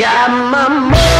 got my money.